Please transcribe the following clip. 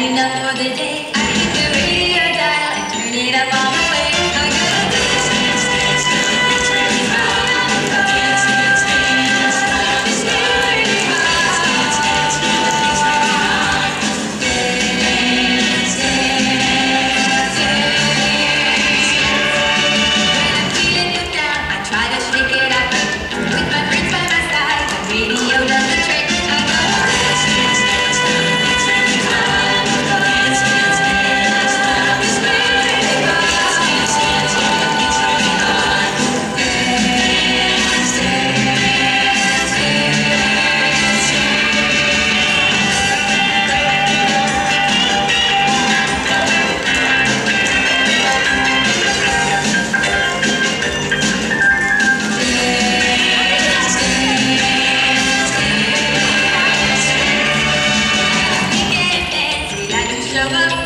happy enough for the day. Shabbat.